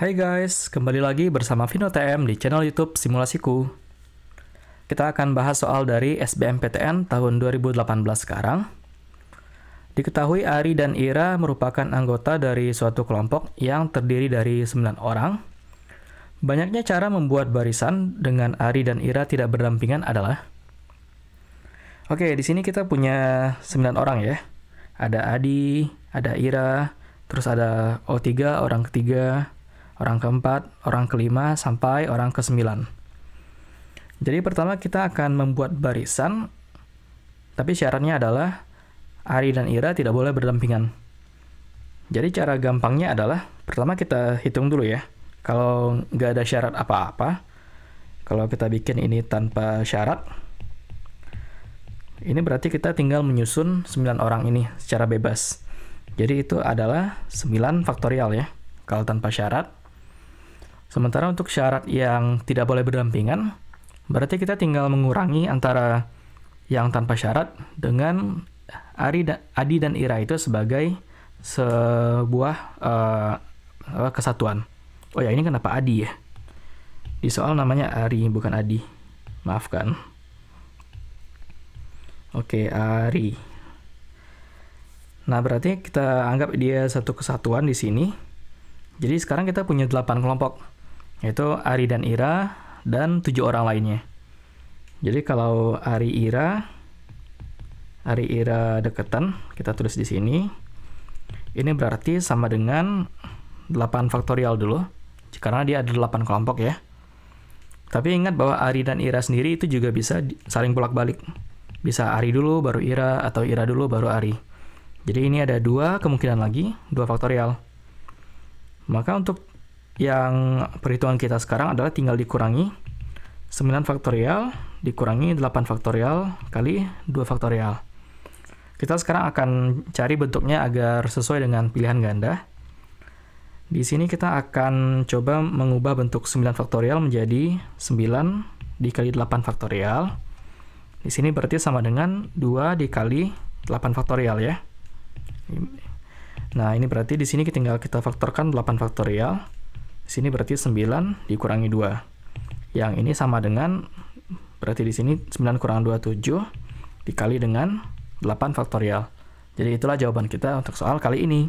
Hai guys, kembali lagi bersama Vino TM di channel YouTube Simulasiku. Kita akan bahas soal dari SBMPTN tahun 2018 sekarang. Diketahui Ari dan Ira merupakan anggota dari suatu kelompok yang terdiri dari 9 orang. Banyaknya cara membuat barisan dengan Ari dan Ira tidak berdampingan adalah Oke, di sini kita punya 9 orang ya. Ada Adi, ada Ira, terus ada O3 orang ketiga, orang keempat, orang kelima, sampai orang kesembilan. Jadi pertama kita akan membuat barisan, tapi syaratnya adalah Ari dan Ira tidak boleh berdampingan. Jadi cara gampangnya adalah, pertama kita hitung dulu ya. Kalau nggak ada syarat apa-apa, kalau kita bikin ini tanpa syarat, ini berarti kita tinggal menyusun 9 orang ini secara bebas. Jadi itu adalah 9 faktorial ya, kalau tanpa syarat. Sementara untuk syarat yang tidak boleh berdampingan, berarti kita tinggal mengurangi antara yang tanpa syarat dengan Ari da, Adi dan Ira itu sebagai sebuah uh, kesatuan. Oh ya, ini kenapa Adi ya? Di soal namanya Ari, bukan Adi. Maafkan. Oke, Ari. Nah, berarti kita anggap dia satu kesatuan di sini. Jadi sekarang kita punya 8 kelompok yaitu Ari dan Ira dan tujuh orang lainnya. Jadi kalau Ari Ira, Ari Ira deketan, kita tulis di sini. Ini berarti sama dengan 8 faktorial dulu, karena dia ada 8 kelompok ya. Tapi ingat bahwa Ari dan Ira sendiri itu juga bisa saling bolak-balik. Bisa Ari dulu, baru Ira, atau Ira dulu, baru Ari. Jadi ini ada dua kemungkinan lagi, dua faktorial. Maka untuk yang perhitungan kita sekarang adalah tinggal dikurangi 9 faktorial dikurangi 8 faktorial kali 2 faktorial. Kita sekarang akan cari bentuknya agar sesuai dengan pilihan ganda. Di sini kita akan coba mengubah bentuk 9 faktorial menjadi 9 dikali 8 faktorial. Di sini berarti sama dengan 2 dikali 8 faktorial ya. Nah, ini berarti di sini tinggal kita faktorkan 8 faktorial. Sini berarti 9 dikurangi 2. Yang ini sama dengan, berarti di sini 9 kurang 2, 7, dikali dengan 8 faktorial. Jadi itulah jawaban kita untuk soal kali ini.